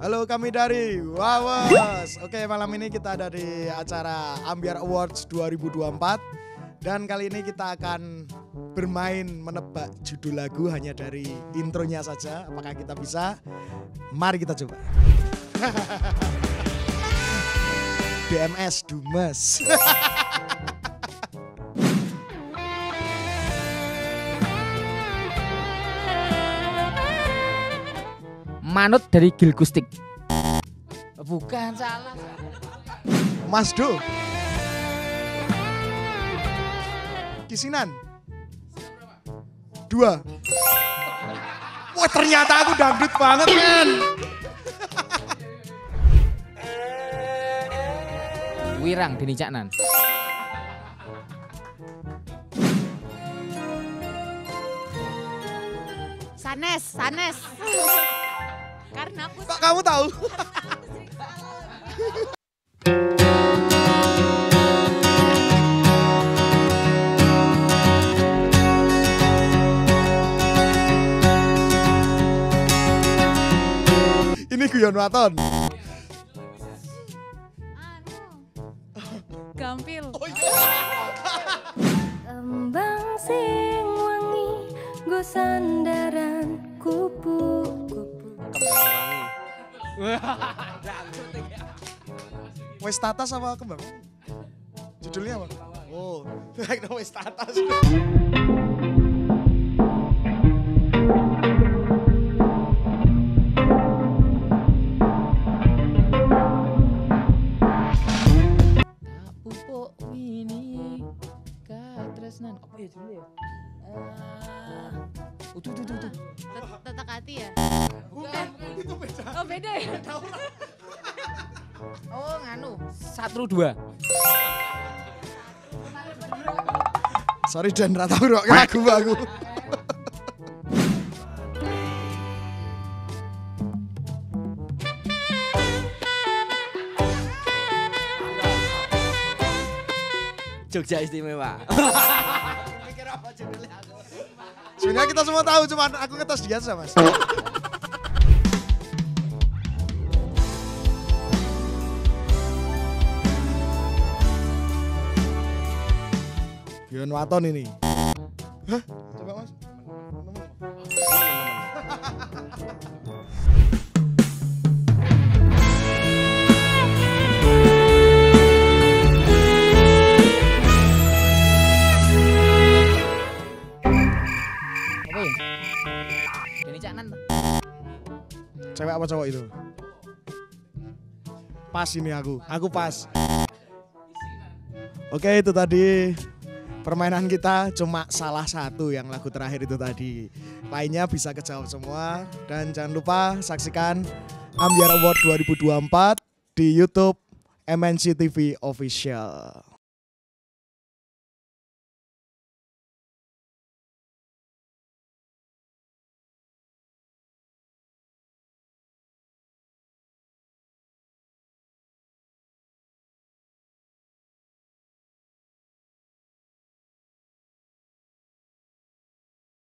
Halo kami dari Wawas. Oke malam ini kita ada di acara Ambiar Awards 2024 dan kali ini kita akan bermain menebak judul lagu hanya dari intronya saja. Apakah kita bisa? Mari kita coba. DMS Dumes. Manut dari Gil Gustik. Bukan salah. Mas Do. Kisinan. Dua. Wah ternyata aku dangdut banget men. Wirang Deni Caknan. Sanes, Sanes. Karena aku Kok kamu tahu? Ini guyon waton. anu gampil. Kembang sing wangi go Wes tatas apa kembang? Judulnya apa? Oh, wes tatas. Tak pupuk wini katresnan. Apa ya judulnya ya? Eh, utuh, beda. Oh beda ya? Oh, nganu. Satu dua. Sorry Dan rata bro, lagu aku. Jogja istimewa. Sebenarnya kita semua tahu, cuman aku ngetes dia aja mas. Gion Waton ini. Hah? Coba mas. Ya? Cewek apa cowok itu? Pas ini aku, aku pas. Oke itu tadi permainan kita cuma salah satu yang lagu terakhir itu tadi. Lainnya bisa kejawab semua dan jangan lupa saksikan Ambiar Award 2024 di YouTube MNC TV Official.